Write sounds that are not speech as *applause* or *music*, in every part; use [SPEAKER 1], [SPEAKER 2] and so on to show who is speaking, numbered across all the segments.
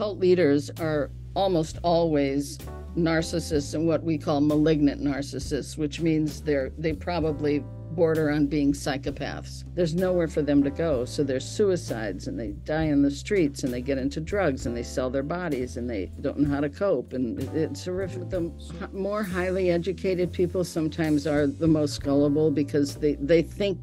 [SPEAKER 1] cult leaders are almost always narcissists and what we call malignant narcissists, which means they're they probably border on being psychopaths. There's nowhere for them to go. So there's suicides and they die in the streets and they get into drugs and they sell their bodies and they don't know how to cope. And it's horrific. The more highly educated people sometimes are the most gullible because they, they think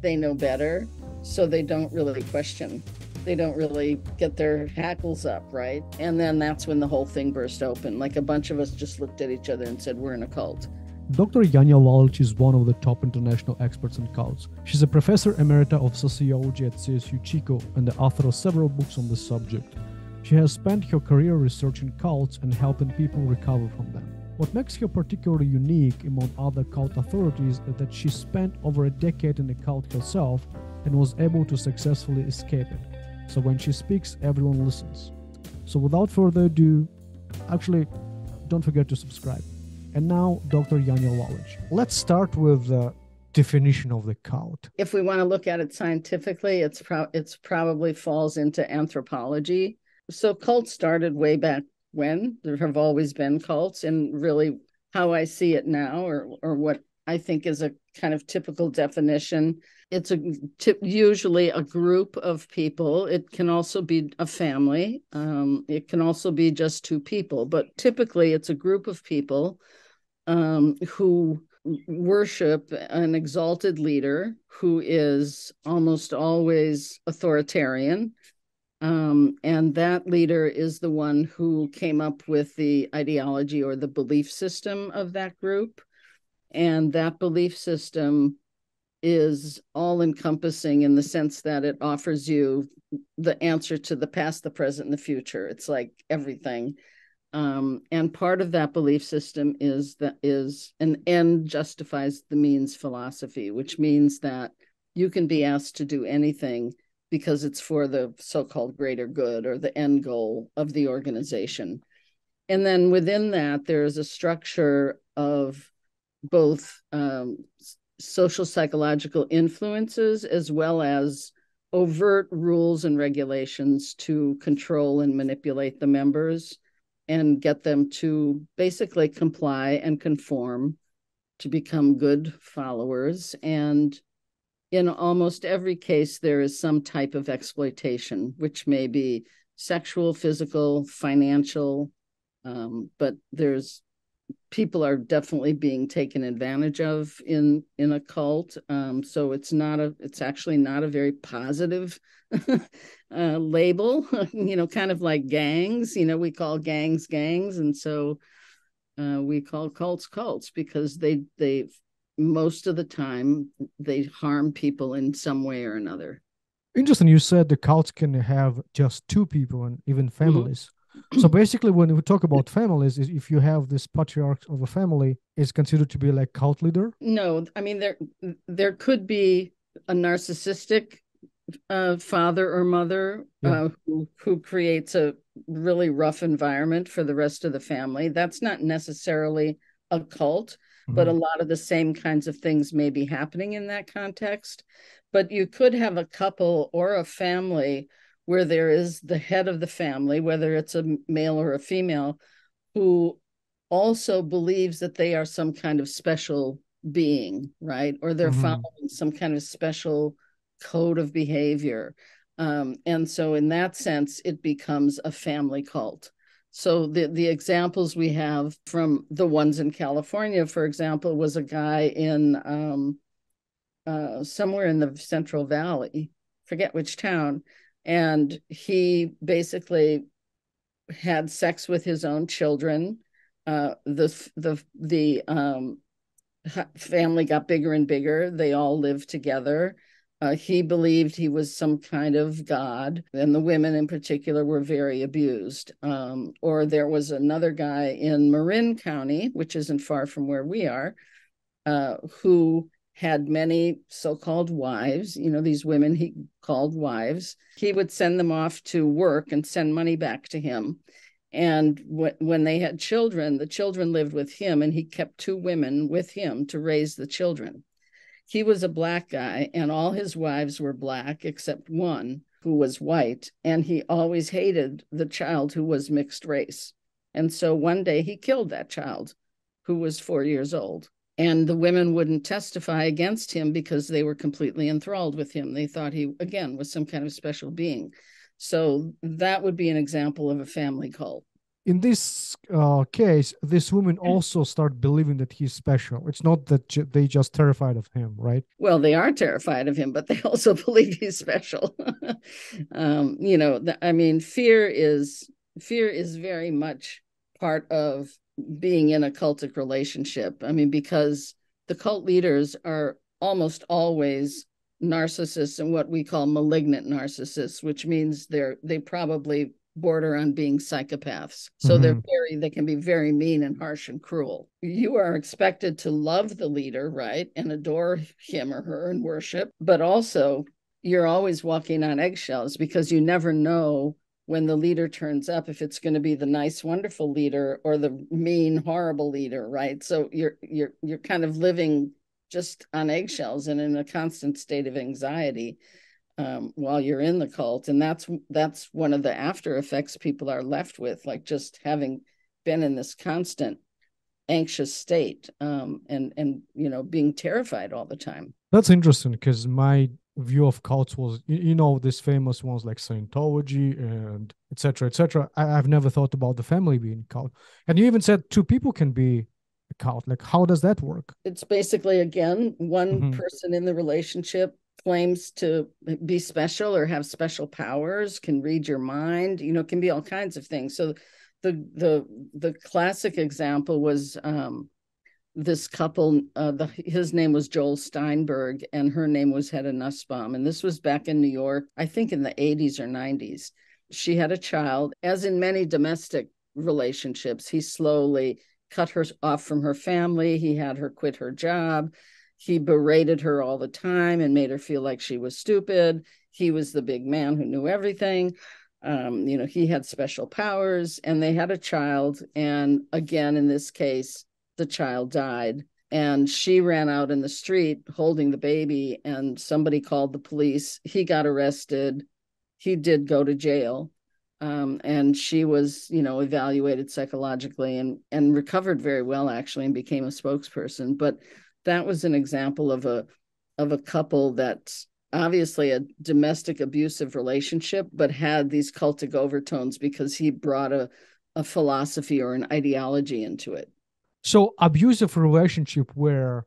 [SPEAKER 1] they know better. So they don't really question they don't really get their hackles up, right? And then that's when the whole thing burst open. Like a bunch of us just looked at each other and said, We're in a cult.
[SPEAKER 2] Dr. Janja Lalich is one of the top international experts in cults. She's a professor emerita of sociology at CSU Chico and the author of several books on the subject. She has spent her career researching cults and helping people recover from them. What makes her particularly unique among other cult authorities is that she spent over a decade in a cult herself and was able to successfully escape it. So when she speaks, everyone listens. So without further ado, actually, don't forget to subscribe. And now, Dr. Janja Lalich. Let's start with the definition of the cult.
[SPEAKER 1] If we want to look at it scientifically, it's pro- it's probably falls into anthropology. So cults started way back when. There have always been cults, and really how I see it now, or or what I think is a kind of typical definition. It's a t- usually a group of people. It can also be a family. Um, it can also be just two people, but typically it's a group of people um, who worship an exalted leader who is almost always authoritarian. Um, and that leader is the one who came up with the ideology or the belief system of that group. And that belief system is all encompassing in the sense that it offers you the answer to the past, the present, and the future. It's like everything. Um, and part of that belief system is that is an end justifies the means philosophy, which means that you can be asked to do anything because it's for the so-called greater good or the end goal of the organization. And then within that, there is a structure of both um, social psychological influences as well as overt rules and regulations to control and manipulate the members and get them to basically comply and conform to become good followers. And in almost every case, there is some type of exploitation, which may be sexual, physical, financial, um, but there's people are definitely being taken advantage of in in a cult. Um, so it's not a it's actually not a very positive *laughs* uh, label *laughs* you know kind of like gangs you know we call gangs gangs. And so uh, we call cults cults because they they most of the time they harm people in some way or another.
[SPEAKER 2] Interesting you said the cults can have just two people and even mm-hmm. families. mm-hmm so basically when we talk about families if you have this patriarch of a family is considered to be like cult leader
[SPEAKER 1] no i mean there there could be a narcissistic uh, father or mother yeah. uh, who, who creates a really rough environment for the rest of the family that's not necessarily a cult mm-hmm. but a lot of the same kinds of things may be happening in that context but you could have a couple or a family where there is the head of the family, whether it's a male or a female, who also believes that they are some kind of special being, right? Or they're mm-hmm. following some kind of special code of behavior. Um, and so, in that sense, it becomes a family cult. So the the examples we have from the ones in California, for example, was a guy in um, uh, somewhere in the Central Valley, forget which town, and he basically had sex with his own children. Uh, the the the um, family got bigger and bigger. They all lived together. Uh, he believed he was some kind of god, and the women in particular were very abused. Um, or there was another guy in Marin County, which isn't far from where we are, uh, who had many so-called wives you know these women he called wives he would send them off to work and send money back to him and w- when they had children the children lived with him and he kept two women with him to raise the children he was a black guy and all his wives were black except one who was white, and he always hated the child who was mixed race. And so one day he killed that child who was four years old. And the women wouldn't testify against him because they were completely enthralled with him. They thought he, again, was some kind of special being. So that would be an example of a family cult
[SPEAKER 2] in this uh, case, this woman also start believing that he's special. It's not that j- they just terrified of him, right?
[SPEAKER 1] Well, they are terrified of him, but they *laughs* also believe he's special. *laughs* um, you know, the, I mean, fear is fear is very much part of being in a cultic relationship. I mean, because the cult leaders are almost always narcissists and what we call malignant narcissists, which means they're they probably border on being psychopaths. So mm-hmm. they're very, they can be very mean and harsh and cruel. You are expected to love the leader, right? And adore him or her and worship, but also you're always walking on eggshells because you never know when the leader turns up if it's going to be the nice wonderful leader or the mean horrible leader right? So you're you're you're kind of living just on eggshells and in a constant state of anxiety um, while you're in the cult. And that's that's one of the after effects people are left with like just having been in this constant anxious state um, and and you know being terrified all the time.
[SPEAKER 2] That's interesting because my view of cults was you, know these famous ones like scientology and etc etc i've never thought about the family being cult and you even said two people can be a cult like how does that work
[SPEAKER 1] it's basically again one mm-hmm. person in the relationship claims to be special or have special powers, can read your mind, you know, can be all kinds of things. So the the the classic example was um, this couple uh, the his name was Joel Steinberg and her name was Hedda Nussbaum and this was back in New York I think in the 80s or 90s she had a child as in many domestic relationships he slowly cut her off from her family he had her quit her job he berated her all the time and made her feel like she was stupid. He was the big man who knew everything. Um, you know, he had special powers and they had a child. And again, in this case, the child died. And she ran out in the street holding the baby, and somebody called the police. He got arrested. He did go to jail. Um, and she was, you know, evaluated psychologically and and recovered very well actually, and became a spokesperson. But that was an example of a of a couple that's obviously a domestic abusive relationship, but had these cultic overtones because he brought a, a philosophy or an ideology into it.
[SPEAKER 2] So abusive relationship where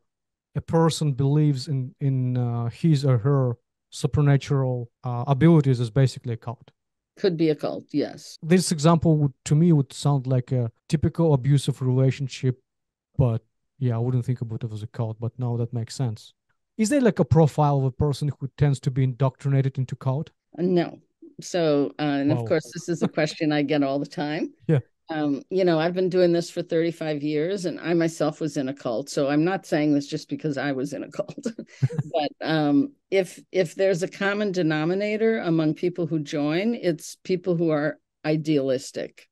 [SPEAKER 2] a person believes in in uh, his or her supernatural uh, abilities is basically a cult.
[SPEAKER 1] Could be a cult, yes.
[SPEAKER 2] This example would, to me would sound like a typical abusive relationship, but yeah, I wouldn't think about it as a cult, but now that makes sense. Is there like a profile of a person who tends to be indoctrinated into cult?
[SPEAKER 1] Uh, no. So, uh, and wow. of course, this is a question I get all the time.
[SPEAKER 2] Yeah.
[SPEAKER 1] Um, you know, I've been doing this for 35 years and I myself was in a cult. So I'm not saying this just because I was in a cult. *laughs* *laughs* but um, if if there's a common denominator among people who join, it's people who are idealistic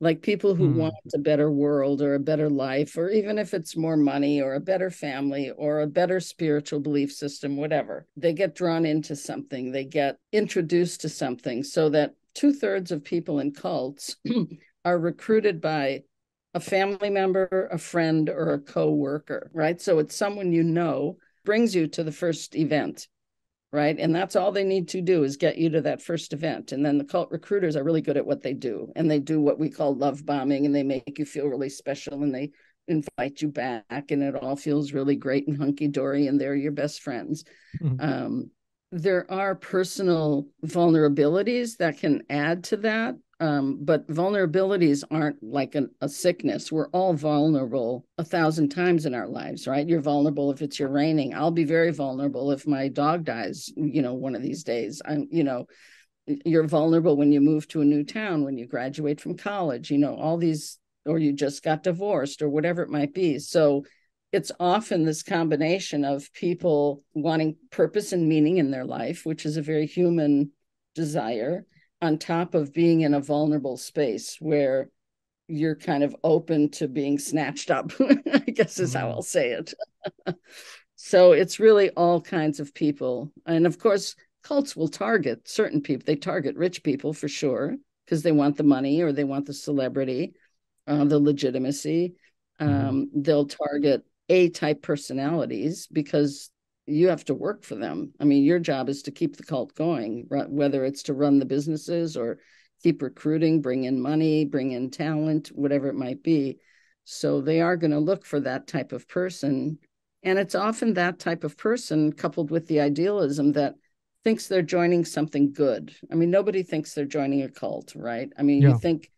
[SPEAKER 1] like people who hmm. want a better world or a better life, or even if it's more money or a better family or a better spiritual belief system, whatever. They get drawn into something, they get introduced to something, so that two thirds of people in cults *clears throat* are recruited by a family member, a friend, or a co worker, right? So it's someone you know brings you to the first event right? And that's all they need to do is get you to that first event. And then the cult recruiters are really good at what they do. And they do what we call love bombing and they make you feel really special and they invite you back and it all feels really great and hunky dory and they're your best friends. Mm-hmm. Um, there are personal vulnerabilities that can add to that um, but vulnerabilities aren't like an, a sickness. We're all vulnerable a thousand times in our lives, right? You're vulnerable if it's your raining. I'll be very vulnerable if my dog dies, you know, one of these days. I'm, you know, you're vulnerable when you move to a new town, when you graduate from college, you know, all these, or you just got divorced or whatever it might be. So it's often this combination of people wanting purpose and meaning in their life, which is a very human desire on top of being in a vulnerable space where you're kind of open to being snatched up, *laughs* I guess is mm-hmm. how I'll say it. *laughs* so it's really all kinds of people. And of course, cults will target certain people. They target rich people for sure because they want the money or they want the celebrity, uh, the legitimacy. Mm-hmm. Um, mm-hmm. They'll target A type personalities because you have to work for them. I mean, your job is to keep the cult going, whether it's to run the businesses or keep recruiting, bring in money, bring in talent, whatever it might be. So they are going to look for that type of person. And it's often that type of person coupled with the idealism that thinks they're joining something good. I mean, nobody thinks they're joining a cult, right? I mean, yeah. you think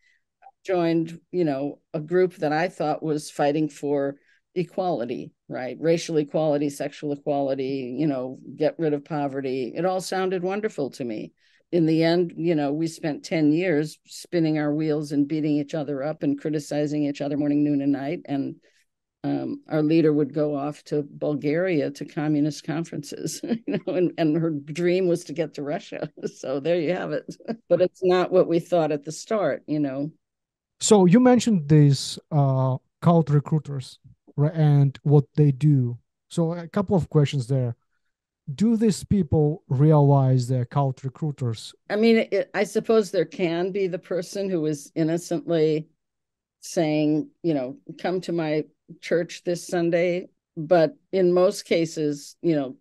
[SPEAKER 1] joined, you know, a group that I thought was fighting for equality, right? Racial equality, sexual equality, you know, get rid of poverty. It all sounded wonderful to me in the end, you know, we spent 10 years spinning our wheels and beating each other up and criticizing each other morning, noon, and night. And um, our leader would go off to Bulgaria to communist conferences, *laughs* you know, and, and her dream was to get to Russia. *laughs* So there you have it. *laughs* But it's not what we thought at the start, you know.
[SPEAKER 2] So you mentioned these uh, cult recruiters right, and what they do. So a couple of questions there do these people realize they're cult recruiters?
[SPEAKER 1] I mean, it, I suppose there can be the person who is innocently saying, you know, come to my church this Sunday. But in most cases, you know,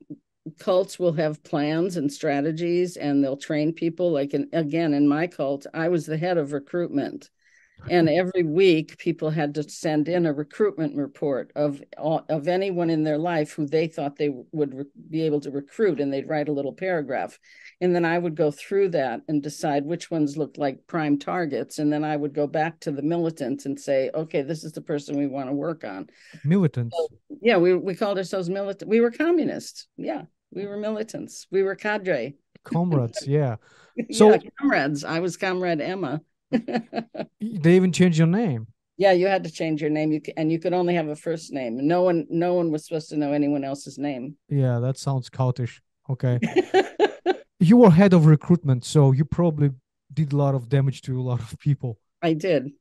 [SPEAKER 1] cults will have plans and strategies and they'll train people. Like, in, again, in my cult, I was the head of recruitment and every week people had to send in a recruitment report of of anyone in their life who they thought they would re- be able to recruit and they'd write a little paragraph. And then i would go through that and decide which ones looked like prime targets and then i would go back to the militants and say okay this is the person we want to work on.
[SPEAKER 2] Militants. So,
[SPEAKER 1] yeah we, we called ourselves militant we were communists. Yeah we were militants. We were cadre.
[SPEAKER 2] Comrades yeah. *laughs* So yeah,
[SPEAKER 1] comrades. I was comrade emma *laughs*
[SPEAKER 2] they even changed your name.
[SPEAKER 1] Yeah, you had to change your name. You and you could only have a first name. No one, no one was supposed to know anyone else's name.
[SPEAKER 2] Yeah, that sounds cultish. Okay. *laughs* you were head of recruitment, so you probably did a lot of damage to a lot of people.
[SPEAKER 1] I did.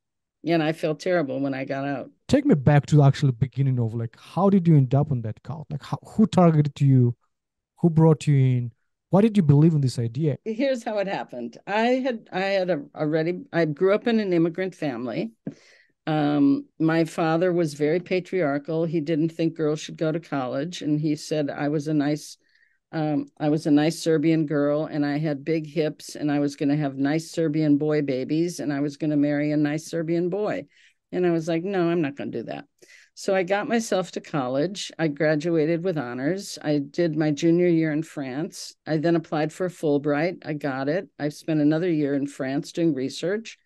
[SPEAKER 1] Yeah, and I felt terrible when I got out.
[SPEAKER 2] Take me back to the actual beginning of like how did you end up on that cult? Like how, who targeted you? Who brought you in? Why did you believe in this idea?
[SPEAKER 1] Here's how it happened. I had i had already i grew up in an immigrant family. Um, my father was very patriarchal. He didn't think girls should go to college. And he said i was a nice um, i was a nice serbian girl and i had big hips and i was going to have nice serbian boy babies and i was going to marry a nice serbian boy. And i was like no i'm not going to do that so I got myself to college. I graduated with honors. I did my junior year in France. I then applied for Fulbright. I got it. I spent another year in France doing research.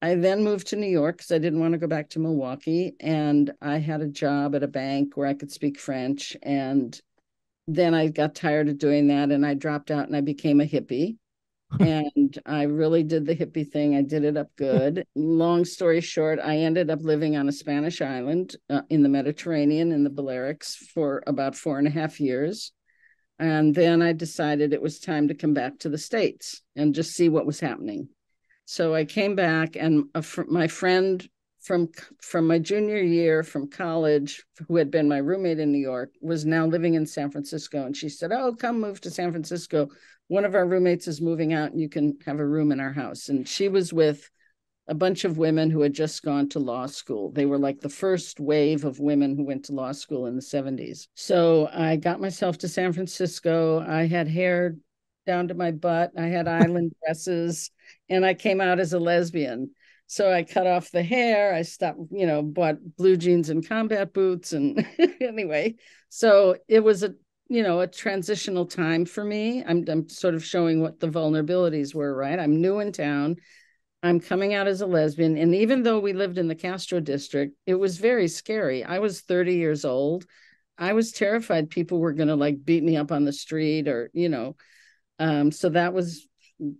[SPEAKER 1] I then moved to New York because I didn't want to go back to Milwaukee. And I had a job at a bank where I could speak French. And then I got tired of doing that and I dropped out and I became a hippie and I really did the hippie thing. I did it up good. Long story short, I ended up living on a Spanish island uh, in the Mediterranean in the Balearics for about four and a half years. And then I decided it was time to come back to the States and just see what was happening. So I came back, and fr- my friend from from my junior year from college, who had been my roommate in New York, was now living in San Francisco. And she said, "Oh, come move to San Francisco one of our roommates is moving out and you can have a room in our house. And she was with a bunch of women who had just gone to law school. They were like the first wave of women who went to law school in the 70s. So I got myself to San Francisco. I had hair down to my butt, I had *laughs* island dresses, and I came out as a lesbian. So I cut off the hair. I stopped, you know, bought blue jeans and combat boots. And *laughs* anyway, so it was a you know a transitional time for me I'm, I'm sort of showing what the vulnerabilities were right i'm new in town i'm coming out as a lesbian and even though we lived in the castro district it was very scary i was 30 years old i was terrified people were going to like beat me up on the street or you know um, so that was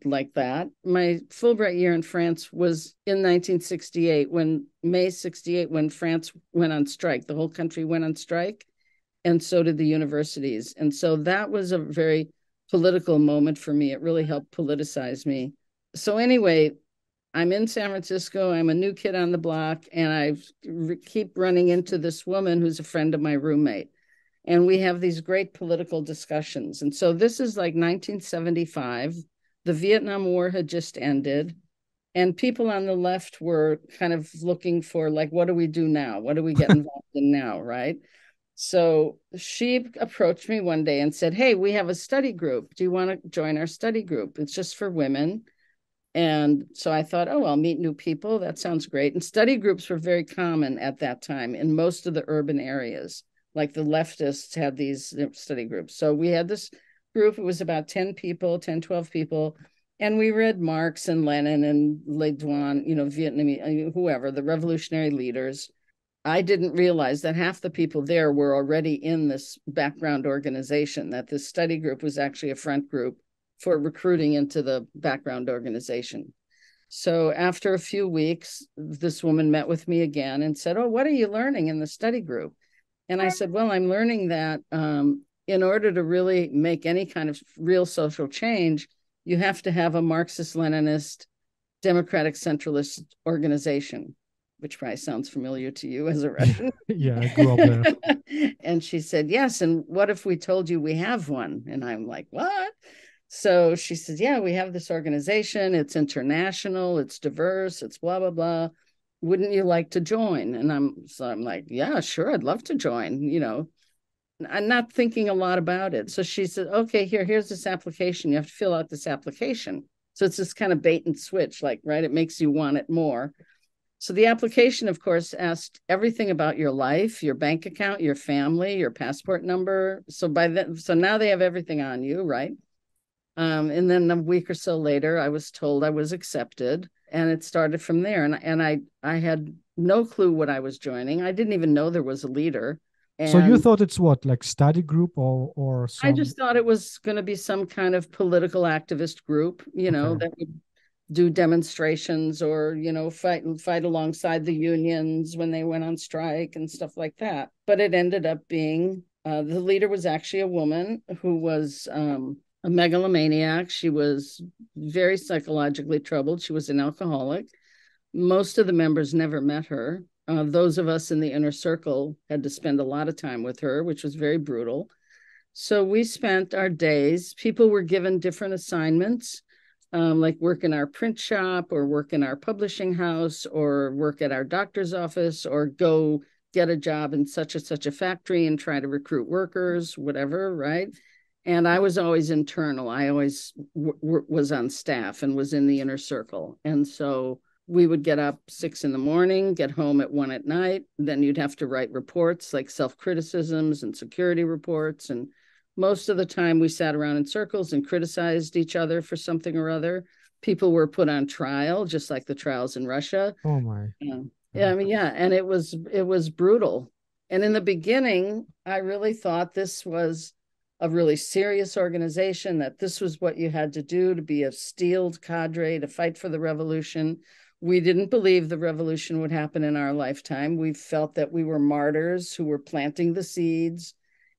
[SPEAKER 1] like that my fulbright year in france was in 1968 when may 68 when france went on strike the whole country went on strike and so did the universities. And so that was a very political moment for me. It really helped politicize me. So, anyway, I'm in San Francisco. I'm a new kid on the block, and I keep running into this woman who's a friend of my roommate. and we have these great political discussions. And so this is like 1975. The Vietnam War had just ended, and people on the left were kind of looking for, like, what do we do now? What do we get *laughs* involved in now? Right. So she approached me one day and said, Hey, we have a study group. Do you want to join our study group? It's just for women. And so I thought, oh, I'll meet new people. That sounds great. And study groups were very common at that time in most of the urban areas like the leftists had these study groups. So we had this group, it was about 10 people, 10, 12 people. And we read Marx and Lenin and Le Duan, you know, Vietnamese, whoever, the revolutionary leaders. I didn't realize that half the people there were already in this background organization, that this study group was actually a front group for recruiting into the background organization. So after a few weeks, this woman met with me again and said, Oh, what are you learning in the study group? And I said, Well, I'm learning that um, in order to really make any kind of real social change, you have to have a Marxist Leninist democratic centralist organization, which probably sounds familiar to you as a *laughs* Russian.
[SPEAKER 2] yeah, I grew up
[SPEAKER 1] there. *laughs* and she said, Yes. And what if we told you we have one? And I'm like, What? So she says, Yeah, we have this organization. It's international, it's diverse, it's blah, blah, blah wouldn't you like to join? And I'm so I'm like, yeah, sure, I'd love to join, you know. I'm not thinking a lot about it. So she said, okay, here, here's this application. You have to fill out this application. So it's this kind of bait and switch, like, right? It makes you want it more. So the application, of course, asked everything about your life, your bank account, your family, your passport number. So by then, so now they have everything on you, right? Um, and then a week or so later, I was told I was accepted and it started from there and and I I had no clue what I was joining. I didn't even know there was a leader.
[SPEAKER 2] And so you thought it's what like study group or or some...
[SPEAKER 1] I just thought it was going to be some kind of political activist group, you know, okay. that would do demonstrations or you know fight fight alongside the unions when they went on strike and stuff like that. But it ended up being uh, the leader was actually a woman who was um, a megalomaniac. She was very psychologically troubled. She was an alcoholic. Most of the members never met her. Uh, those of us in the inner circle had to spend a lot of time with her, which was very brutal. So we spent our days, people were given different assignments, um, like work in our print shop or work in our publishing house or work at our doctor's office or go get a job in such and such a factory and try to recruit workers, whatever, right? and I was always internal. I always w- w- was on staff and was in the inner circle. And so we would get up six in the morning, get home at one at night. Then you'd have to write reports like self criticisms and security reports. And most of the time we sat around in circles and criticized each other for something or other. People were put on trial, just like the trials in Russia.
[SPEAKER 2] Oh my.
[SPEAKER 1] Yeah. Yeah. I mean, yeah. And it was, it was brutal. And in the beginning, I really thought this was a really serious organization, that this was what you had to do to be a steeled cadre to fight for the revolution. We didn't believe the revolution would happen in our lifetime. We felt that we were martyrs who were planting the seeds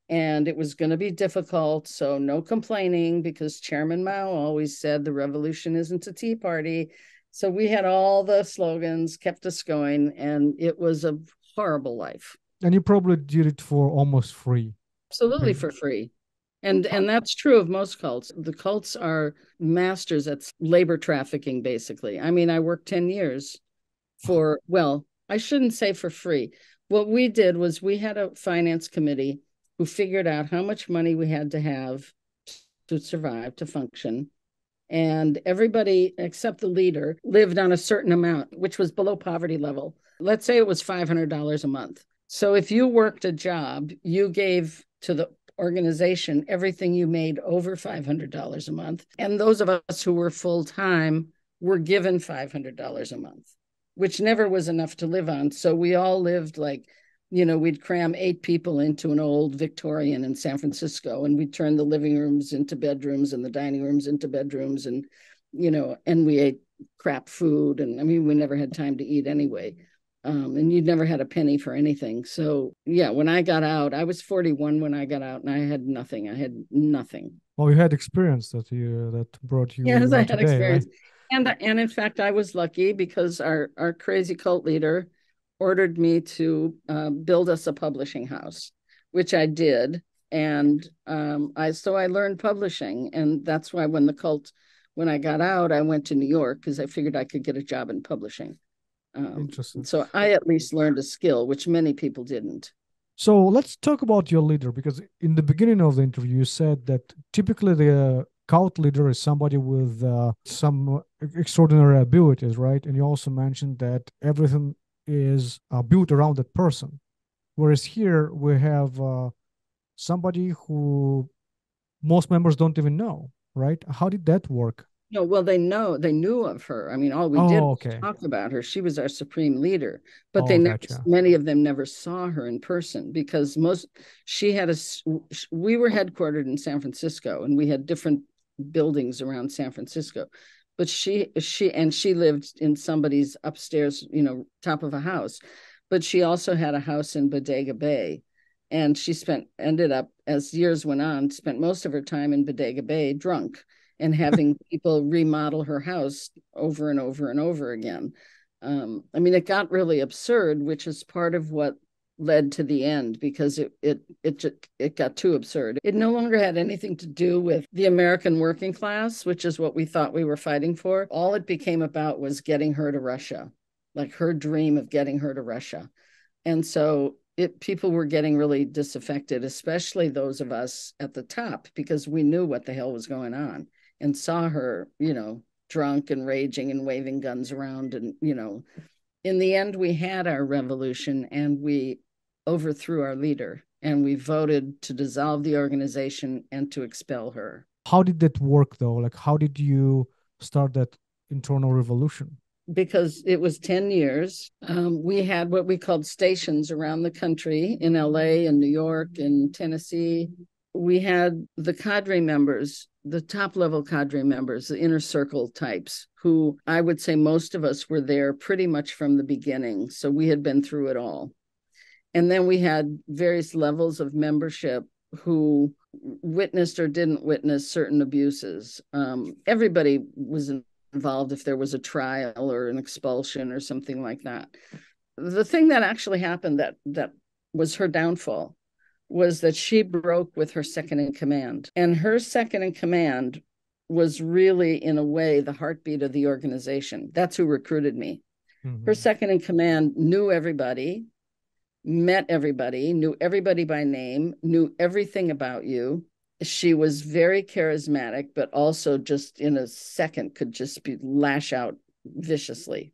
[SPEAKER 1] and it was going to be difficult. So, no complaining because Chairman Mao always said the revolution isn't a tea party. So, we had all the slogans, kept us going, and it was a horrible life.
[SPEAKER 2] And you probably did it for almost free.
[SPEAKER 1] Absolutely for free and and that's true of most cults. The cults are masters at labor trafficking basically. I mean i worked 10 years for well i shouldn't say for free. What we did was we had a finance committee who figured out how much money we had to have to survive to function. And everybody except the leader lived on a certain amount which was below poverty level. Let's say it was $500 a month. So if you worked a job you gave to the organization everything you made over $500 a month. And those of us who were full time were given $500 a month, which never was enough to live on. So we all lived like, you know, we'd cram eight people into an old Victorian in San Francisco and we'd turn the living rooms into bedrooms and the dining rooms into bedrooms. And, you know, and we ate crap food. And I mean, we never had time to eat anyway um, and you'd never had a penny for anything. So yeah, when I got out, I was 41 when I got out, and I had nothing. I had nothing.
[SPEAKER 2] Well, you had experience that you that brought you.
[SPEAKER 1] Yes, I had today, experience, right? and and in fact, I was lucky because our our crazy cult leader ordered me to uh, build us a publishing house. which I did. And um, I so I learned publishing, and that's why when the cult, when I got out, I went to New York because I figured I could get a job in publishing. Um,
[SPEAKER 2] Interesting.
[SPEAKER 1] So I at least learned a skill, which many people didn't.
[SPEAKER 2] So let's talk about your leader because in the beginning of the interview, you said that typically the cult leader is somebody with uh, some extraordinary abilities, right? And you also mentioned that everything is uh, built around that person. Whereas here we have uh, somebody who most members don't even know, right? How did that work?
[SPEAKER 1] No, well, they know they knew of her. I mean, all we
[SPEAKER 2] Oh,
[SPEAKER 1] did was
[SPEAKER 2] okay.
[SPEAKER 1] talk about her. She was our supreme leader, but
[SPEAKER 2] Oh,
[SPEAKER 1] they never,
[SPEAKER 2] gotcha.
[SPEAKER 1] many of them never saw her in person because most she had a. We were headquartered in San Francisco, and we had different buildings around San Francisco, but she she and she lived in somebody's upstairs, you know, top of a house, but she also had a house in Bodega Bay, and she spent ended up as years went on spent most of her time in Bodega Bay drunk and *laughs* having people remodel her house over and over and over again. Um, I mean, it got really absurd, which is part of what led to the end because it it it just, it got too absurd. It no longer had anything to do with the American working class, which is what we thought we were fighting for. All it became about was getting her to Russia, like her dream of getting her to Russia. And so it people were getting really disaffected, especially those of us at the top, because we knew what the hell was going on and saw her, you know, drunk and raging and waving guns around. And, you know, in the end, we had our revolution and we overthrew our leader and we voted to dissolve the organization and to expel her.
[SPEAKER 2] How did that work though? Like, how did you start that internal revolution?
[SPEAKER 1] because it was 10 years. Um, we had what we called stations around the country in LA and New York and Tennessee. We had the cadre members, the top level cadre members, the inner circle types, who I would say most of us were there pretty much from the beginning. So we had been through it all. And then we had various levels of membership who witnessed or didn't witness certain abuses. Um, everybody was involved if there was a trial or an expulsion or something like that. The thing that actually happened that that was her downfall was that she broke with her second in command. And her second in command was really in a way the heartbeat of the organization. That's who recruited me.
[SPEAKER 2] Mhm.
[SPEAKER 1] Her second in command knew everybody, met everybody, knew everybody by name, knew everything about you. She was very charismatic, but also just in a second could just be lash out viciously.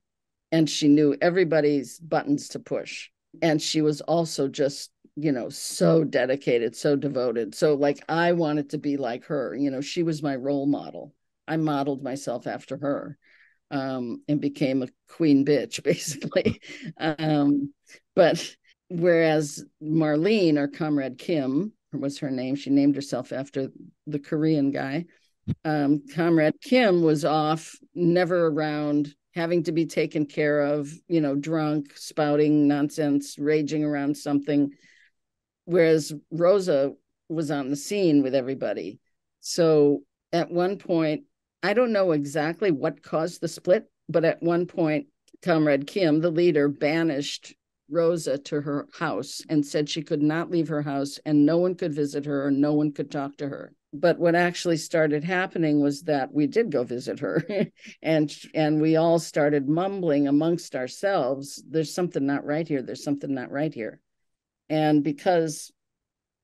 [SPEAKER 1] And she knew everybody's buttons to push. And she was also just, you know, so dedicated, so devoted. So, like, I wanted to be like her. You know, she was my role model. I modeled myself after her um, and became a queen bitch, *laughs* basically. um, but whereas Marlene or Comrade Kim was her name, she named herself after the Korean guy. Um, Comrade Kim was off, never around, having to be taken care of, you know, drunk, spouting nonsense, raging around something. Whereas Rosa was on the scene with everybody. So at one point, I don't know exactly what caused the split, but at one point, Comrade Kim, the leader, banished Rosa to her house and said she could not leave her house and no one could visit her and no one could talk to her. But what actually started happening was that we did go visit her *laughs* and and we all started mumbling amongst ourselves there's something not right here there's something not right here. And because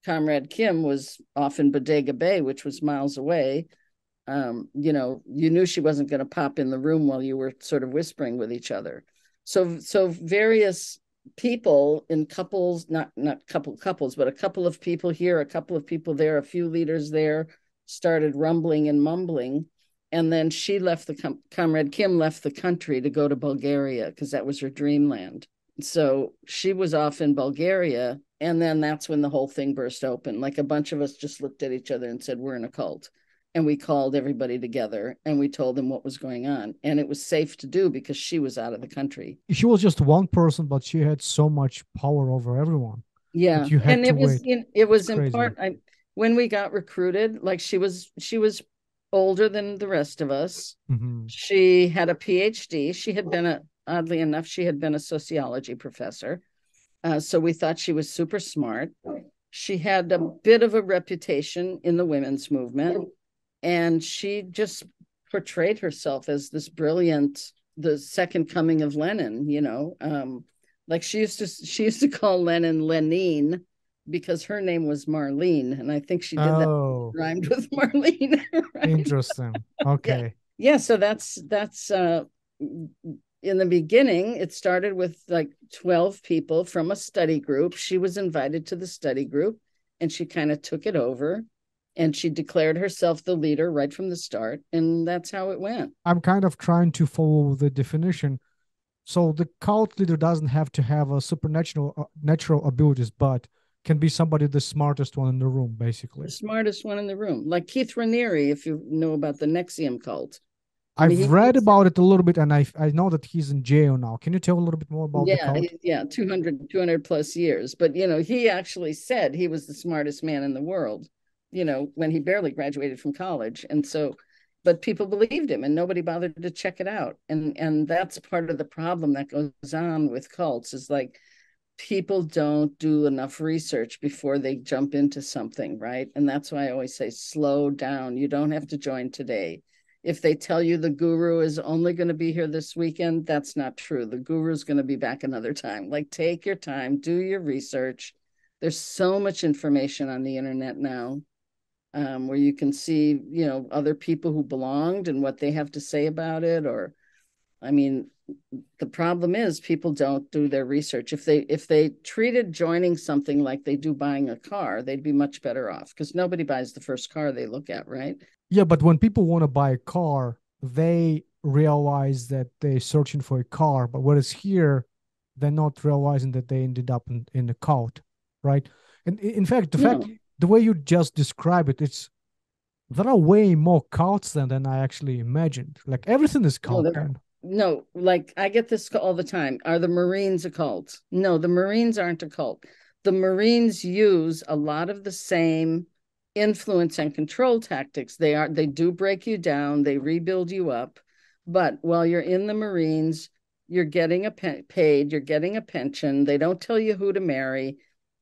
[SPEAKER 1] Comrade Kim was off in Bodega Bay, which was miles away, um, you know, you knew she wasn't going to pop in the room while you were sort of whispering with each other. So, so various people in couples, not not couple couples, but a couple of people here, a couple of people there, a few leaders there, started rumbling and mumbling, and then she left the com- comrade Kim left the country to go to Bulgaria because that was her dreamland. So she was off in Bulgaria, and then that's when the whole thing burst open. Like a bunch of us just looked at each other and said, "We're in a cult." and we called everybody together and we told them what was going on and it was safe to do because she was out of the country
[SPEAKER 2] She was just one person, but she had so much power over everyone.
[SPEAKER 1] yeah and it was in, it was in part I, when we got recruited like she was she was older than the rest of us
[SPEAKER 2] Mhm.
[SPEAKER 1] she had a phd she had been a oddly enough she had been a sociology professor uh, so we thought she was super smart she had a bit of a reputation in the women's movement and she just portrayed herself as this brilliant the second coming of lenin you know um like she used to she used to call lenin lenin because her name was marlene and i think she did oh. that rhymed with *laughs* marlene *laughs*
[SPEAKER 2] right? interesting okay
[SPEAKER 1] yeah. yeah so that's that's uh in the beginning, it started with like 12 people from a study group. She was invited to the study group and she kind of took it over and she declared herself the leader right from the start. And that's how it went.
[SPEAKER 2] I'm kind of trying to follow the definition. So the cult leader doesn't have to have a supernatural uh, natural abilities, but can be somebody the smartest one in the room, basically.
[SPEAKER 1] The smartest one in the room, like Keith Raniere, if you know about the NXIVM cult.
[SPEAKER 2] I've read about it a little bit, and I I know that he's in jail now. Can you tell a little bit more about
[SPEAKER 1] yeah, yeah, 200, 200 plus years. But you know, he actually said he was the smartest man in the world. You know, when he barely graduated from college, and so, but people believed him, and nobody bothered to check it out. And and that's part of the problem that goes on with cults is like people don't do enough research before they jump into something, right? And that's why I always say slow down. You don't have to join today if they tell you the guru is only going to be here this weekend, that's not true. The guru is going to be back another time. Like, take your time, do your research. There's so much information on the internet now um, where you can see, you know, other people who belonged and what they have to say about it. Or, I mean, the problem is people don't do their research. If they if they treated joining something like they do buying a car, they'd be much better off because nobody buys the first car they look at, right?
[SPEAKER 2] Yeah, but when people want to buy a car, they realize that they're searching for a car. But whereas here, they're not realizing that they ended up in, in a cult, right? And in fact, the yeah. fact the way you just describe it, it's there are way more cults than than I actually imagined. Like everything is cult.
[SPEAKER 1] No, no, like I get this all the time. Are the Marines a cult? No, the Marines aren't a cult. The Marines use a lot of the same influence and control tactics. They are they do break you down, they rebuild you up, but while you're in the Marines, you're getting a pe- paid, you're getting a pension. They don't tell you who to marry.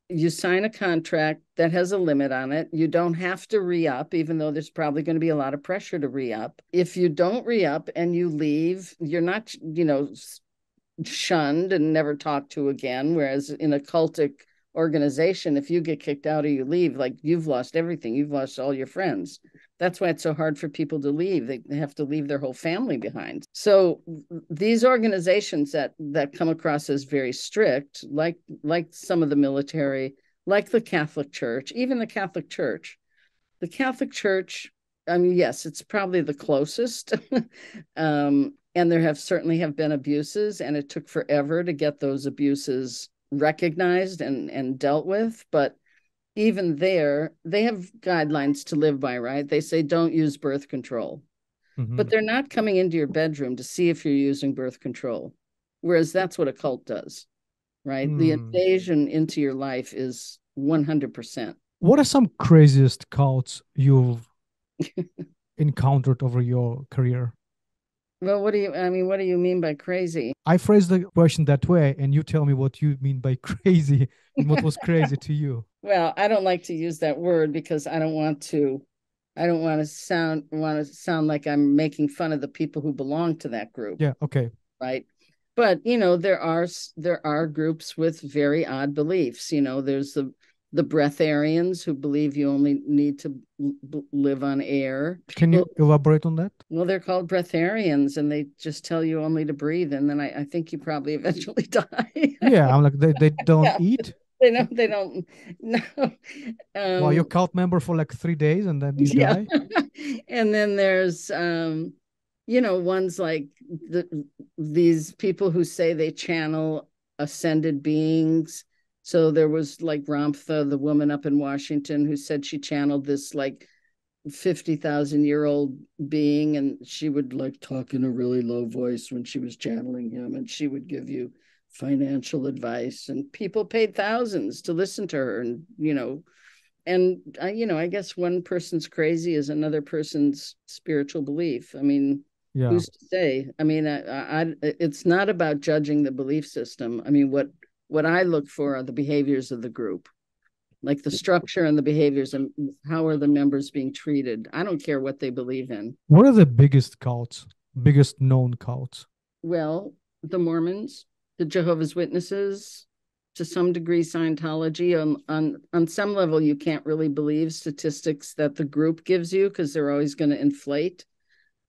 [SPEAKER 1] You sign a contract that has a limit on it. You don't have to re up, even though there's probably going to be a lot of pressure to re up. If you don't re up and you leave, you're not, you know, shunned and never talked to again. Whereas in a cultic organization, if you get kicked out or you leave, like you've lost everything, you've lost all your friends. That's why it's so hard for people to leave. They, they have to leave their whole family behind. So these organizations that that come across as very strict, like like some of the military, like the Catholic Church, even the Catholic Church, the Catholic Church. I mean, yes, it's probably the closest. *laughs* um, and there have certainly have been abuses, and it took forever to get those abuses recognized and and dealt with but even there they have guidelines to live by right they say don't use birth control mm-hmm. but they're not coming into your bedroom to see if you're using birth control whereas that's what a cult does right mm. the hmm. invasion into your life is 100%
[SPEAKER 2] what are some craziest cults you've *laughs* encountered over your career
[SPEAKER 1] well, what do you, I mean, what do you mean by crazy?
[SPEAKER 2] I phrased the question that way, and you tell me what you mean by *laughs* crazy and what was crazy to you. *laughs*
[SPEAKER 1] Well, I don't like to use that word because I don't want to, I don't want to sound, want to sound like I'm making fun of the people who belong to that group.
[SPEAKER 2] Yeah. Okay.
[SPEAKER 1] Right. But, you know, there are, there are groups with very odd beliefs. You know, there's the, the breatharians who believe you only need to b- live on air.
[SPEAKER 2] Can you well, elaborate on that?
[SPEAKER 1] Well, they're called breatharians, and they just tell you only to breathe, and then I, I think you probably *laughs* eventually die.
[SPEAKER 2] yeah, I'm like they, they *laughs* don't yeah. eat.
[SPEAKER 1] They don't. They don't. *laughs* No. Um,
[SPEAKER 2] well, you're cult member for like three days, and then you yeah. die.
[SPEAKER 1] and then there's, um, you know, ones like the these people who say they channel ascended beings so there was like Ramtha, the woman up in Washington, who said she channeled this like 50,000 year old being, and she would like talk in a really low voice when she was channeling him, and she would give you financial advice. And people paid thousands to listen to her, and you know, and I, you know, I guess one person's crazy is another person's spiritual belief. I mean, yeah. who's to say? I mean, I, I, it's not about judging the belief system. I mean, what what I look for are the behaviors of the group. like the structure and the behaviors and how are the members being treated. I don't care what they believe in.
[SPEAKER 2] What are the biggest cults, biggest known cults?
[SPEAKER 1] Well, the Mormons, the Jehovah's Witnesses, to some degree Scientology. On on on some level, you can't really believe statistics that the group gives you because they're always going to inflate.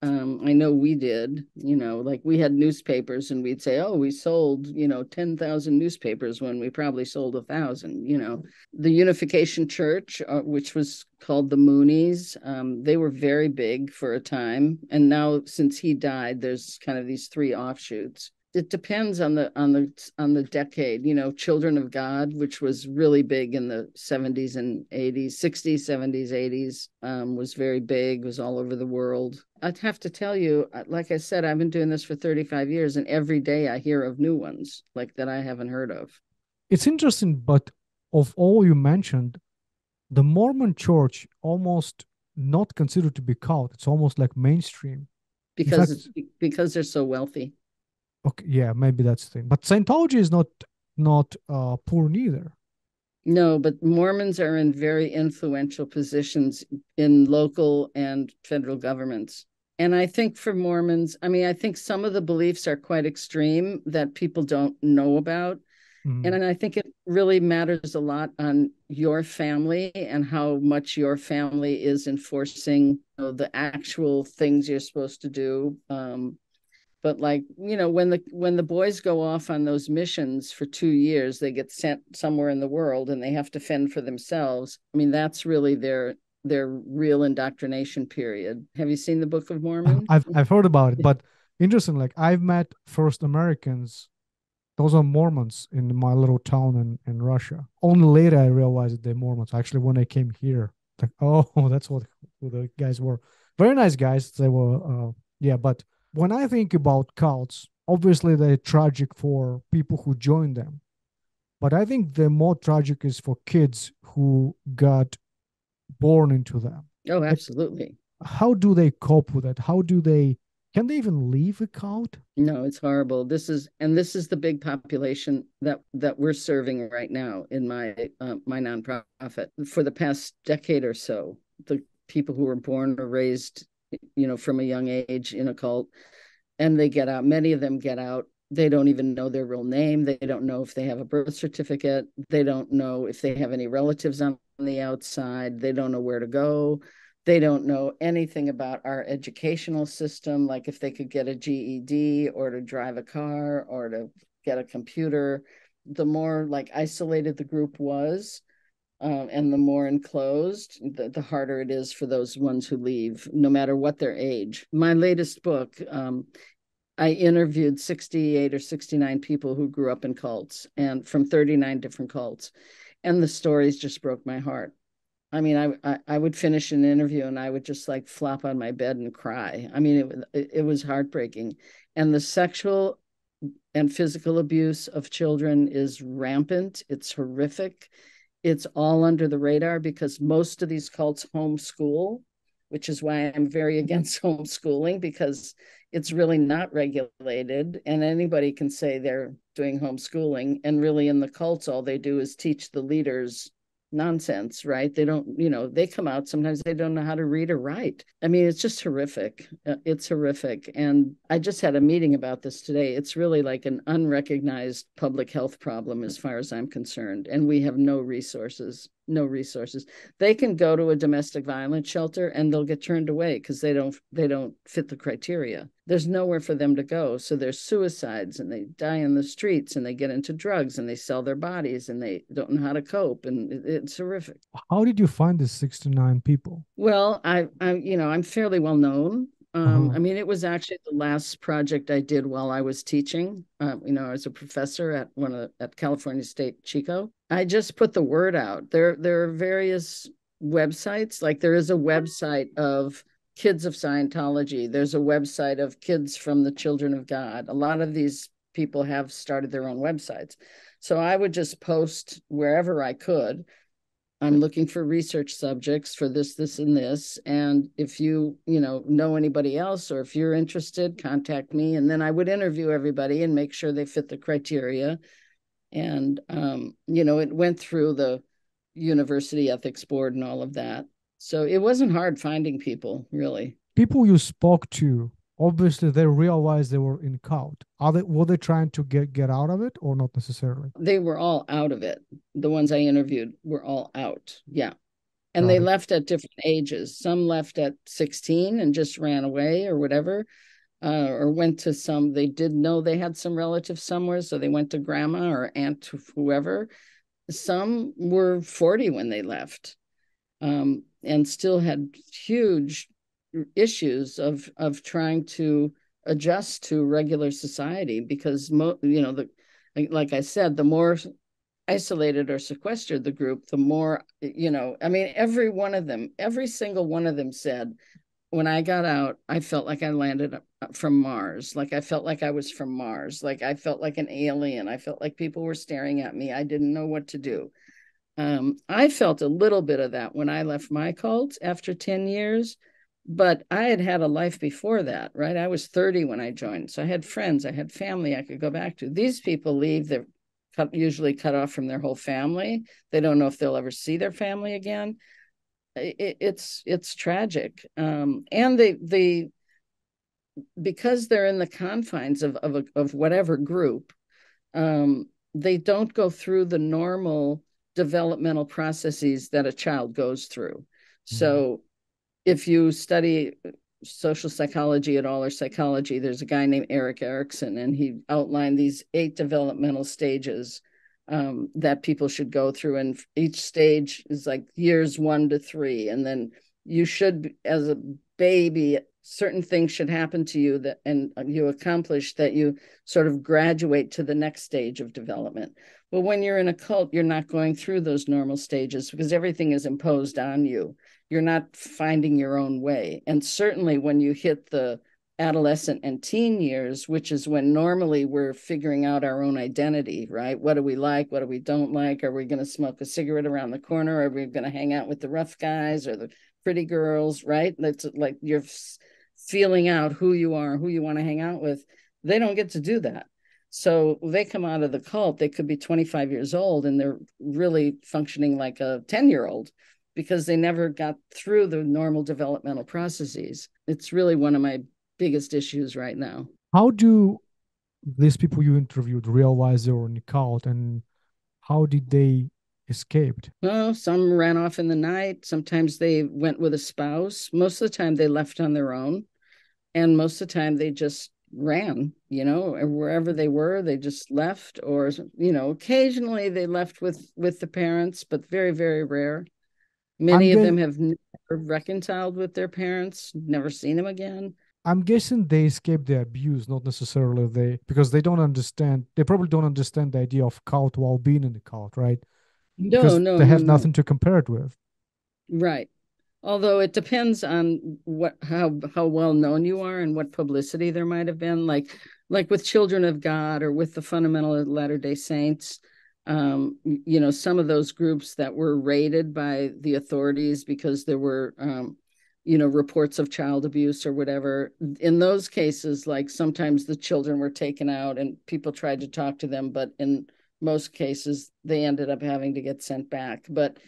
[SPEAKER 1] Um, I know we did, you know, like we had newspapers and we'd say, oh, we sold, you know, 10,000 newspapers when we probably sold a thousand, you know. The Unification Church, uh, which was called the Moonies, um, they were very big for a time. And now, since he died, there's kind of these three offshoots it depends on the on the on the decade you know children of god which was really big in the 70s and 80s 60s 70s 80s um, was very big was all over the world. I'd have to tell you uh, like i said i've been doing this for 35 years and every day i hear of new ones like that i haven't heard of.
[SPEAKER 2] It's interesting but of all you mentioned the mormon church almost not considered to be cult. It's almost like mainstream.
[SPEAKER 1] Because fact, because they're so wealthy
[SPEAKER 2] Okay, yeah, maybe that's the thing. But Scientology is not not uh, poor neither.
[SPEAKER 1] No, but Mormons are in very influential positions in local and federal governments. And I think for Mormons, I mean, I think some of the beliefs are quite extreme that people don't know about. Mm-hmm. And I think it really matters a lot on your family and how much your family is enforcing you know, the actual things you're supposed to do. Um, but like you know when the when the boys go off on those missions for two years they get sent somewhere in the world and they have to fend for themselves. I mean that's really their their real indoctrination period. Have you seen the book of mormon? *laughs*
[SPEAKER 2] I've, I've heard about it but interesting like i've met first americans those are mormons in my little town in, in russia. Only later i realized that they're mormons actually when i came here. Like *laughs* oh that's what who the guys were. Very nice guys they were uh, yeah but when I think about cults, obviously they're tragic for people who join them. But I think the more tragic is for kids who got born into them.
[SPEAKER 1] Oh, absolutely.
[SPEAKER 2] How do they cope with it? How do they can they even leave a cult?
[SPEAKER 1] No, it's horrible. This is and this is the big population that that we're serving right now in my uh, my nonprofit for the past decade or so. The people who were born or raised you know, from a young age in a cult, and they get out. Many of them get out. They don't even know their real name. They don't know if they have a birth certificate. They don't know if they have any relatives on the outside. They don't know where to go. They don't know anything about our educational system, like if they could get a GED or to drive a car or to get a computer. The more like isolated the group was, uh, and the more enclosed, the, the, harder it is for those ones who leave, no matter what their age. My latest book, um, I interviewed 68 or 69 people who grew up in cults and from 39 different cults. And the stories just broke my heart. I mean, I, I, I would finish an interview and I would just like flop on my bed and cry. I mean, it, it was heartbreaking. And the sexual and physical abuse of children is rampant. It's horrific it's all under the radar because most of these cults homeschool, which is why I'm very *laughs* against homeschooling because it's really not regulated and anybody can say they're doing homeschooling. And really in the cults all they do is teach the leaders nonsense, right? They don't, you know, they come out sometimes they don't know how to read or write. I mean, it's just horrific. Uh, it's horrific. And I just had a meeting about this today. It's really like an unrecognized public health problem as far as I'm concerned. And we have no resources no resources they can go to a domestic violence shelter and they'll get turned away because they don't they don't fit the criteria there's nowhere for them to go so there's suicides and they die in the streets and they get into drugs and they sell their bodies and they don't know how to cope and it's horrific
[SPEAKER 2] how did you find the 69 people
[SPEAKER 1] well i i you know i'm fairly well known um, uh-huh. I mean, it was actually the last project I did while I was teaching. Um, you know, I was a professor at one of the, at California State Chico. I just put the word out. There, there are various websites. Like there is a website of Kids of Scientology. There's a website of Kids from the Children of God. A lot of these people have started their own websites. So I would just post wherever I could I'm looking for research subjects for this, this, and this. And if you, you know, know anybody else or if you're interested, contact me. And then I would interview everybody and make sure they fit the criteria. And um, you know, it went through the university ethics board and all of that. So it wasn't hard finding people, really.
[SPEAKER 2] People you spoke to, obviously they realized they were in cult. Are they were they trying to get get out of it or not necessarily?
[SPEAKER 1] They were all out of it. The ones I interviewed were all out. Yeah. And they left at different ages. Some left at 16 and just ran away or whatever. Uh, or went to some they did know they had some relatives somewhere so they went to grandma or aunt to whoever. Some were 40 when they left um, and still had huge issues of of trying to adjust to regular society because mo- you know the like I said the more isolated or sequestered the group the more you know I mean every one of them every single one of them said when I got out I felt like I landed from Mars like I felt like I was from Mars like I felt like an alien I felt like people were staring at me I didn't know what to do um, I felt a little bit of that when I left my cult after 10 years but I had had a life before that, right? I was 30 when I joined. So I had friends, I had family I could go back to. These people leave, they're usually cut off from their whole family. They don't know if they'll ever see their family again. It, it's it's tragic. Um, and they they because they're in the confines of of, a, of whatever group, um, they don't go through the normal developmental processes that a child goes through. Mm-hmm. So if you study social psychology at all or psychology, there's a guy named Erik Erikson, and he outlined these eight developmental stages um, that people should go through. And each stage is like years one to three. And then you should, as a baby, certain things should happen to you that and you accomplish that you sort of graduate to the next stage of development. But when you're in a cult, you're not going through those normal stages because everything is imposed on you you're not finding your own way. And certainly when you hit the adolescent and teen years, which is when normally we're figuring out our own identity, right? What do we like? What do we don't like? Are we going to smoke a cigarette around the corner? Are we going to hang out with the rough guys or the pretty girls, right? That's like you're feeling out who you are, who you want to hang out with. They don't get to do that. So they come out of the cult, they could be 25 years old and they're really functioning like a 10 year old because they never got through the normal developmental processes. It's really one of my biggest issues right now.
[SPEAKER 2] How do these people you interviewed realize they were in cult and how did they escaped?
[SPEAKER 1] Well, some ran off in the night. Sometimes they went with a spouse. Most of the time they left on their own. And most of the time they just ran, you know, wherever they were, they just left or you know, occasionally they left with with the parents, but very very rare. Many I'm of them have never reconciled with their parents, never seen them again.
[SPEAKER 2] I'm guessing they escape the abuse, not necessarily they, because they don't understand. They probably don't understand the idea of cult while being in the cult, right?
[SPEAKER 1] No,
[SPEAKER 2] because
[SPEAKER 1] no,
[SPEAKER 2] they have
[SPEAKER 1] no,
[SPEAKER 2] nothing to compare it with.
[SPEAKER 1] Right. Although it depends on what how how well known you are and what publicity there might have been, like like with Children of God or with the Fundamental Latter Day Saints um, you know, some of those groups that were raided by the authorities because there were, um, you know, reports of child abuse or whatever. In those cases, like sometimes the children were taken out and people tried to talk to them, but in most cases, they ended up having to get sent back. But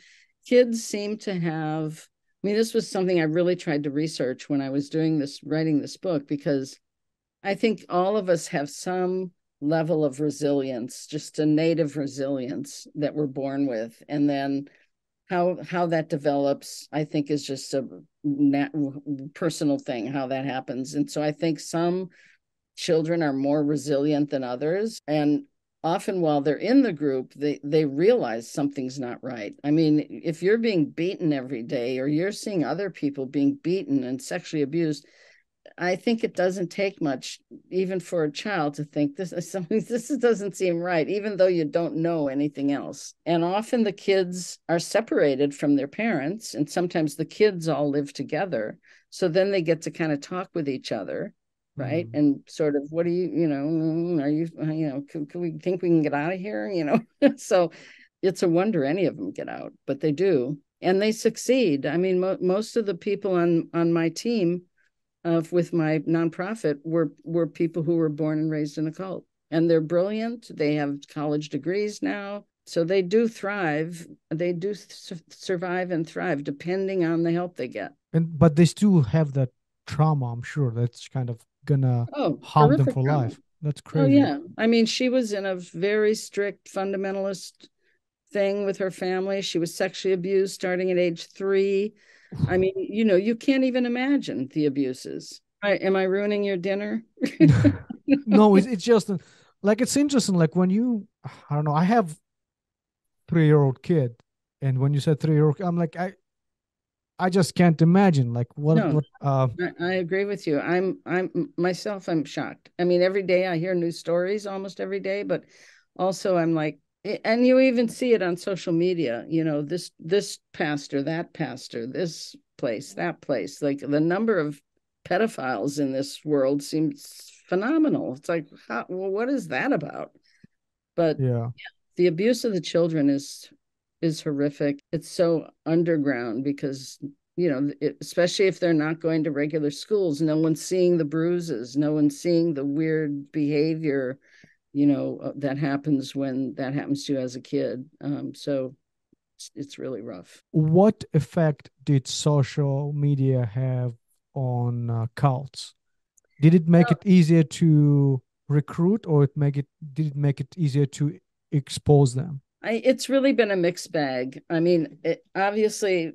[SPEAKER 1] kids seem to have, I mean, this was something I really tried to research when I was doing this, writing this book, because I think all of us have some level of resilience, just a native resilience that we're born with. And then how how that develops, I think, is just a nat- personal thing, how that happens. And so I think some children are more resilient than others. And often while they're in the group, they, they realize something's not right. I mean, if you're being beaten every day or you're seeing other people being beaten and sexually abused, I think it doesn't take much, even for a child, to think this *laughs* is something. This doesn't seem right, even though you don't know anything else. And often the kids are separated from their parents, and sometimes the kids all live together. So then they get to kind of talk with each other, right? Mm-hmm. And sort of, what do you, you know, are you, you know, can, can we think we can get out of here? You know, *laughs* so it's a wonder any of them get out, but they do, and they succeed. I mean, mo- most of the people on on my team of with my nonprofit were were people who were born and raised in a cult and they're brilliant they have college degrees now So they do thrive. They do su- survive and thrive depending on the help they get.
[SPEAKER 2] And but they still have that trauma. I'm sure that's kind of gonna
[SPEAKER 1] Oh,
[SPEAKER 2] harm them for
[SPEAKER 1] trauma.
[SPEAKER 2] life. That's
[SPEAKER 1] oh,
[SPEAKER 2] crazy. Oh crazy.
[SPEAKER 1] yeah. I mean, she was in a very strict fundamentalist thing with her family. She was sexually abused starting at age three. I *sighs* mean, you know, you can't even imagine the abuses. I, am I ruining your dinner? *laughs*
[SPEAKER 2] no, it's, *laughs* it's just like it's interesting. Like when you, I don't know, I have three year old kid, and when you said three year old, I'm like I, I just can't imagine like what
[SPEAKER 1] No.
[SPEAKER 2] what uh
[SPEAKER 1] I, I agree with you. I'm I'm myself I'm shocked. I mean, every day I hear new stories almost every day, but also I'm like and you even see it on social media, you know, this this pastor, that pastor, this place, that place. Like the number of pedophiles in this world seems phenomenal. It's like how, well, what is that about? But
[SPEAKER 2] yeah
[SPEAKER 1] the abuse of the children is is horrific it's so underground because you know it, especially if they're not going to regular schools no one's seeing the bruises no one's seeing the weird behavior you know uh, that happens when that happens to you as a kid um, so it's, it's really rough
[SPEAKER 2] what effect did social media have on uh, cults? Did it make
[SPEAKER 1] Well-
[SPEAKER 2] it easier to recruit, or it make it did it make it easier to expose them?
[SPEAKER 1] I, it's really been a mixed bag. I mean, it, obviously,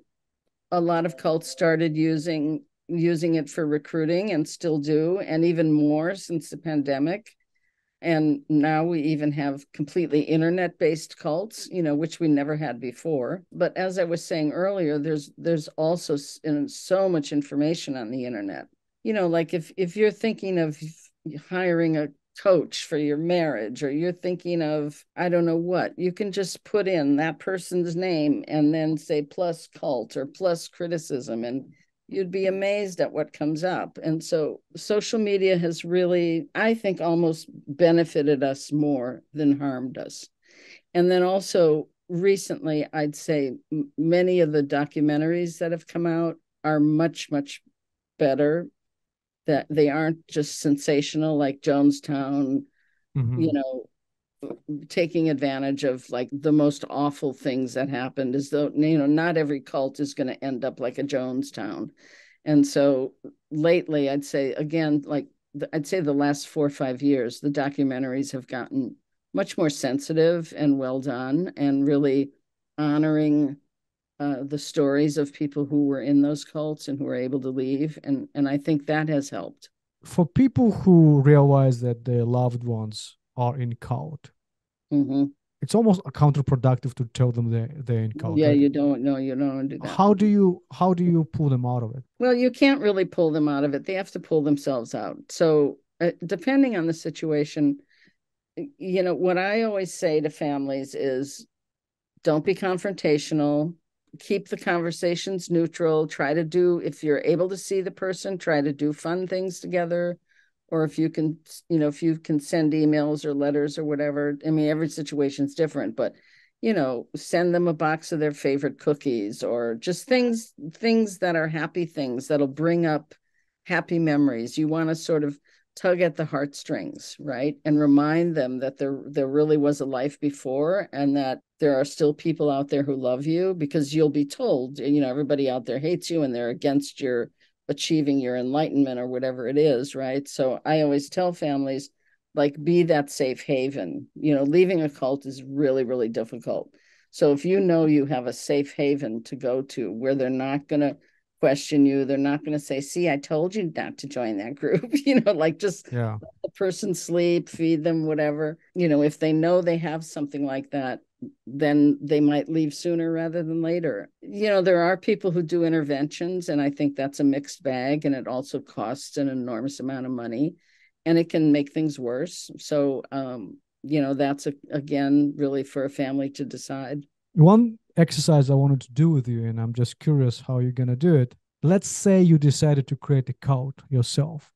[SPEAKER 1] a lot of cults started using using it for recruiting and still do, and even more since the pandemic. And now we even have completely internet based cults, you know, which we never had before. But as I was saying earlier, there's there's also so much information on the internet. You know, like if if you're thinking of hiring a coach for your marriage or you're thinking of i don't know what you can just put in that person's name and then say plus cult or plus criticism and you'd be amazed at what comes up and so social media has really i think almost benefited us more than harmed us and then also recently i'd say m- many of the documentaries that have come out are much much better that they aren't just sensational like jonestown
[SPEAKER 2] Mhm.
[SPEAKER 1] you know taking advantage of like the most awful things that happened as though you know not every cult is going to end up like a jonestown. And so lately i'd say again like i'd say the last four or five years the documentaries have gotten much more sensitive and well done and really honoring uh, the stories of people who were in those cults and who were able to leave. And and i think that has helped.
[SPEAKER 2] For people who realize that their loved ones are in cult,
[SPEAKER 1] hmm
[SPEAKER 2] it's almost counterproductive to tell them they they're in cult.
[SPEAKER 1] yeah
[SPEAKER 2] right?
[SPEAKER 1] you don't know you don't do that
[SPEAKER 2] How do you how do you pull them out of it?
[SPEAKER 1] Well, you can't really pull them out of it. They have to pull themselves out. So, uh, depending on the situation, you know, what I always say to families is don't be confrontational, keep the conversations neutral, try to do, if you're able to see the person, try to do fun things together. Or if you can, you know, if you can send emails or letters or whatever. I mean, every situation's different, but you know send them a box of their favorite cookies or just things things that are happy things that'll bring up happy memories you want to sort of tug at the heartstrings right and remind them that there there really was a life before and that there are still people out there who love you because you'll be told you know everybody out there hates you and they're against your achieving your enlightenment or whatever it is right? So i always tell families like be that safe haven. You know leaving a cult is really really difficult. So if you know you have a safe haven to go to where they're not going to question you they're not going to say see i told you not to join that group. *laughs* You know like just
[SPEAKER 2] Yeah.
[SPEAKER 1] the person sleep feed them whatever. You know if they know they have something like that then they might leave sooner rather than later you know there are people who do interventions and i think that's a mixed bag and it also costs an enormous amount of money and it can make things worse so um you know that's a, again really for a family to decide
[SPEAKER 2] One exercise I wanted to do with you, and I'm just curious how you're gonna do it. Let's say you decided to create a cult yourself.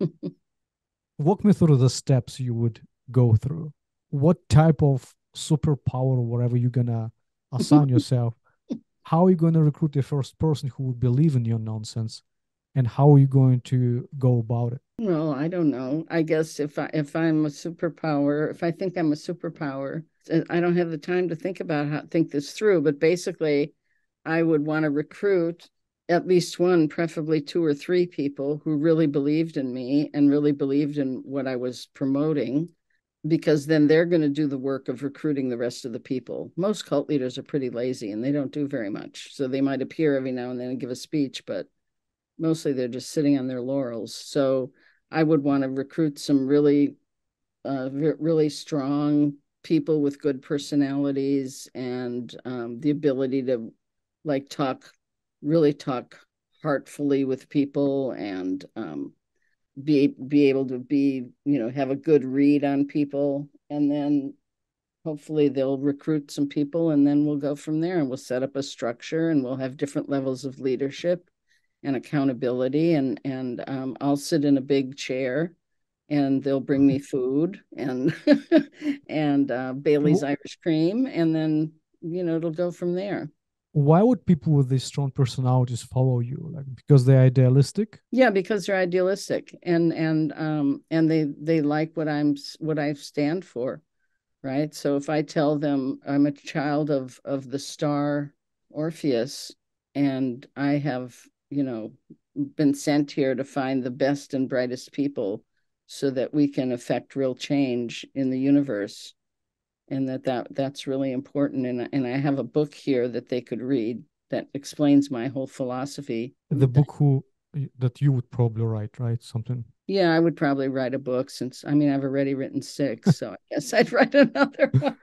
[SPEAKER 2] *laughs* Walk me through the steps you would go through. What type of superpower or whatever you're gonna assign *laughs* yourself? How are you gonna recruit the first person who will believe in your nonsense? and how are you going to go about it
[SPEAKER 1] well i don't know i guess if i if i'm a superpower if i think i'm a superpower uh, i don't have the time to think about how think this through but basically i would want to recruit at least one preferably two or three people who really believed in me and really believed in what i was promoting because then they're going to do the work of recruiting the rest of the people. Most cult leaders are pretty lazy and they don't do very much. So they might appear every now and then and give a speech, but mostly they're just sitting on their laurels. So I would want to recruit some really, uh, really strong people with good personalities and um, the ability to like talk, really talk heartfully with people and um, be be able to be you know have a good read on people. And then hopefully they'll recruit some people and then we'll go from there and we'll set up a structure and we'll have different levels of leadership and accountability. And and um, i'll sit in a big chair and they'll bring me food and *laughs* and uh, bailey's irish cream. And then you know it'll go from there
[SPEAKER 2] why would people with these strong personalities follow you? Like because they're idealistic?
[SPEAKER 1] Yeah because they're idealistic and and um and they they like what i'm what i stand for right? So if i tell them i'm a child of of the star orpheus and i have you know been sent here to find the best and brightest people so that we can affect real change in the universe and that, that that's really important and and I have a book here that they could read that explains my whole philosophy.
[SPEAKER 2] The book who that you would probably write, right? Something.
[SPEAKER 1] Yeah, I would probably write a book since I mean I've already written six, *laughs* so I guess I'd write another one.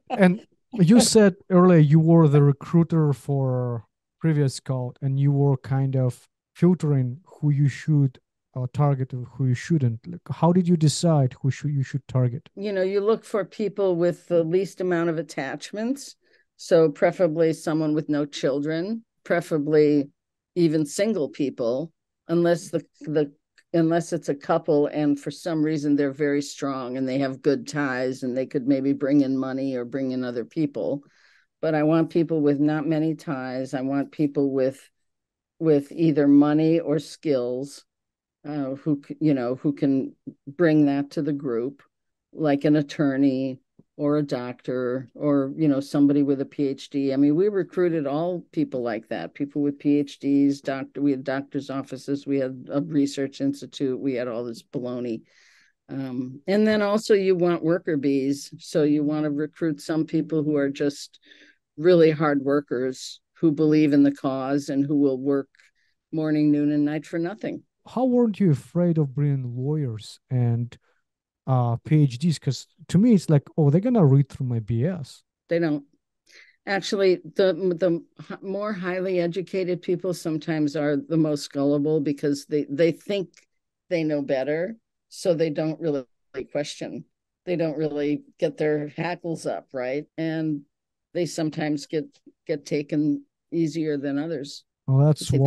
[SPEAKER 1] *laughs*
[SPEAKER 2] and you said earlier you were the recruiter for previous cult and you were kind of filtering who you should or target who you shouldn't like how did you decide who should you should target?
[SPEAKER 1] You know you look for people with the least amount of attachments. So preferably someone with no children preferably even single people unless the the unless it's a couple and for some reason they're very strong and they have good ties and they could maybe bring in money or bring in other people. But i want people with not many ties. I want people with with either money or skills uh, who you know who can bring that to the group, like an attorney or a doctor or you know somebody with a PhD. I mean, we recruited all people like that, people with PhDs, doctor. We had doctors' offices, we had a research institute, we had all this baloney. Um, and then also you want worker bees, so you want to recruit some people who are just really hard workers who believe in the cause and who will work morning, noon, and night for nothing
[SPEAKER 2] how weren't you afraid of bringing lawyers and uh phds because to me it's like oh they're gonna read through my bs
[SPEAKER 1] they don't. Actually the the more highly educated people sometimes are the most gullible because they they think they know better so they don't really question. They don't really get their hackles up right? And they sometimes get get taken easier than others.
[SPEAKER 2] Well that's
[SPEAKER 1] they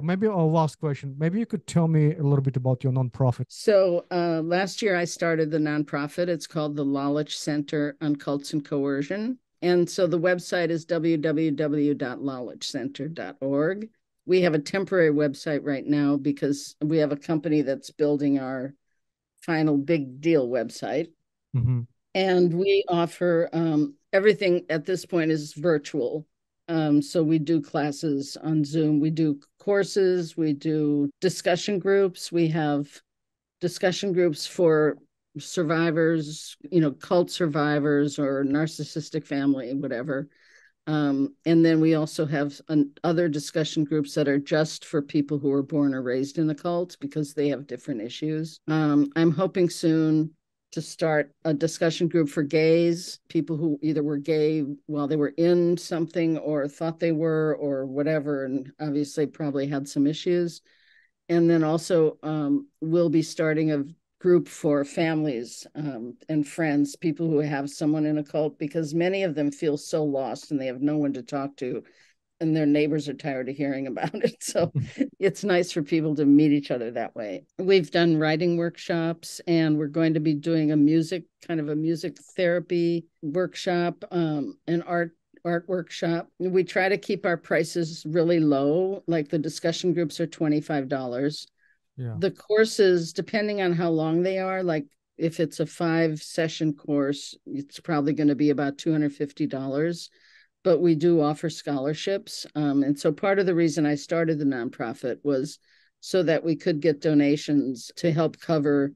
[SPEAKER 2] wild.
[SPEAKER 1] think they're better
[SPEAKER 2] Maybe a last question. Maybe you could tell me a little bit about your nonprofit.
[SPEAKER 1] So uh, last year I started the nonprofit. It's called the Lalich Center on Cults and Coercion. And so the website is www.lalichcenter.org. We have a temporary website right now because we have a company that's building our final big deal website. Mm-hmm. And we offer um, everything at this point is virtual. Um, so we do classes on Zoom. We do courses, we do discussion groups, we have discussion groups for survivors, you know, cult survivors or narcissistic family, whatever. Um, and then we also have an, other discussion groups that are just for people who were born or raised in the cult because they have different issues. Um, I'm hoping soon to start a discussion group for gays, people who either were gay while they were in something or thought they were or whatever, and obviously probably had some issues. And then also, um, we'll be starting a group for families um, and friends, people who have someone in a cult, because many of them feel so lost and they have no one to talk to and their neighbors are tired of hearing about it. *laughs* So it's nice for people to meet each other that way. We've done writing workshops and we're going to be doing a music kind of a music therapy workshop, um, an art art workshop. We try to keep our prices really low. Like the discussion groups are $25. Yeah. The courses, depending on how long they are, like if it's a five session course, it's probably going to be about $250. But we do offer scholarships. Um, and so part of the reason I started the nonprofit was so that we could get donations to help cover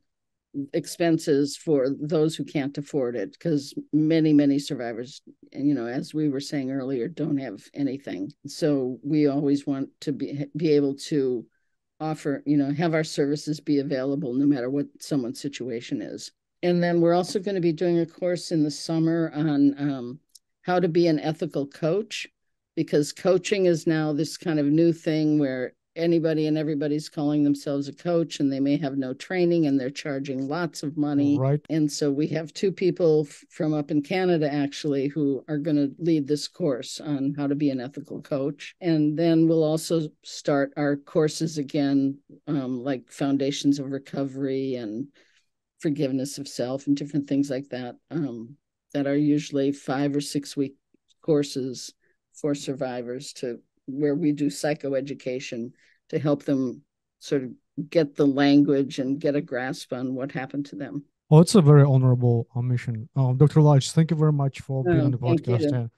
[SPEAKER 1] expenses for those who can't afford it because many many survivors you know as we were saying earlier don't have anything so we always want to be be able to offer you know have our services be available no matter what someone's situation is and then we're also going to be doing a course in the summer on um, how to be an ethical coach because coaching is now this kind of new thing where anybody and everybody's calling themselves a coach and they may have no training and they're charging lots of money.
[SPEAKER 2] Right.
[SPEAKER 1] And so we have two people from up in canada actually who are going to lead this course on how to be an ethical coach. And then we'll also start our courses again um, like foundations of recovery and forgiveness of self and different things like that um, that are usually five or six week courses for survivors to where we do psychoeducation to help them sort of get the language and get a grasp on what happened to them.
[SPEAKER 2] Oh, it's a very honorable uh, mission. Um, Dr. Lalich, thank you very much for being oh, on the podcast.